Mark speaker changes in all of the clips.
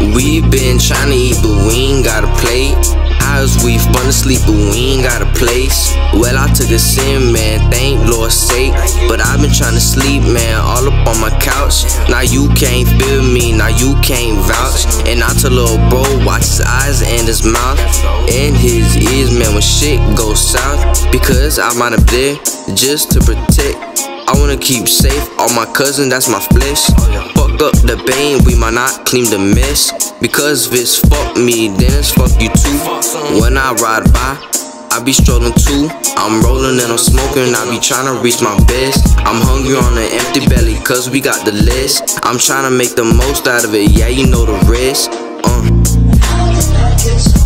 Speaker 1: We been trying to eat, but we ain't got a plate. Eyes we fun to sleep, but we ain't got a place. Well, I took a sin, man, thank Lord's sake. But I've been trying to sleep, man, all up on my couch. Now you can't feel me, now you can't vouch. And I tell little bro, watch his eyes and his mouth and his ears, man, when shit goes south. Because I'm out of there just to protect. I wanna keep safe, all my cousin, that's my flesh. Fuck up the bane, we might not clean the mess. Because if it's fuck me, then it's fuck you too. When I ride by, I be strolling too. I'm rolling and I'm smoking, I be trying to reach my best. I'm hungry on an empty belly, cause we got the list. I'm trying to make the most out of it, yeah, you know the rest. Uh.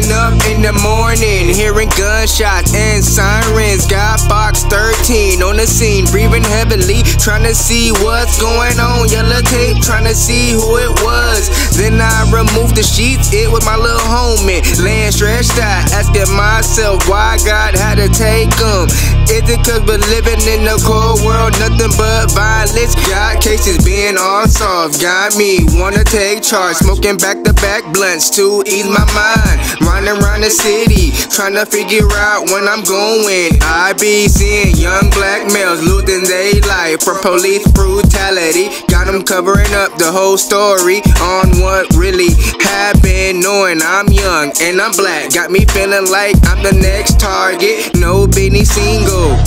Speaker 2: Waking up in the morning, hearing gunshots and sirens. Got box 13 on the scene, breathing heavily, trying to see what's going on. Yellow tape, trying to see who it was. Then I removed the sheets, it was my little homie. Laying stretched out, asking myself why God had to take them. Is it cause we're living in a cold world, nothing but violence? Cases being all solved, got me wanna take charge, smoking back to back blunts to ease my mind. Running around the city, trying to figure out when I'm going. I be seeing young black males losing their life from police brutality. Got them covering up the whole story on what really happened. Knowing I'm young and I'm black, got me feeling like I'm the next target. No Benny single.